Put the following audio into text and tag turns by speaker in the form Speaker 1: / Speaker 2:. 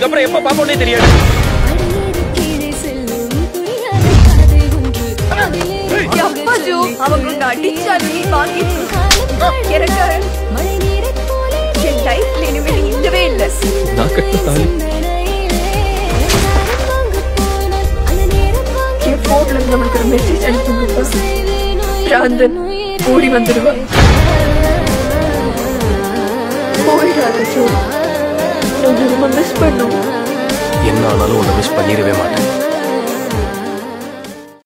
Speaker 1: இதுக்கப்புறம் எப்ப பாப்போன்னே தெரியாது.
Speaker 2: அவங்க அடிச்சாலும் வாங்கிட்டு எனக்கு என் லைஃப்ல இனிமே இல்லவே இல்லை.
Speaker 1: நான் கட்டின தாலி.
Speaker 2: என் போன்ல இருந்து நம்மளுக்கு ஒரு மெசேஜ் அனுப்புங்க பிராந்தன் ஓடி வந்துடுவான் போயிடாத ஜோ நான் ரொம்ப மிஸ் பண்ணும்.
Speaker 1: என்ன ஆனாலும் உன்னை மிஸ் பண்ணிடவே மாட்டேன்.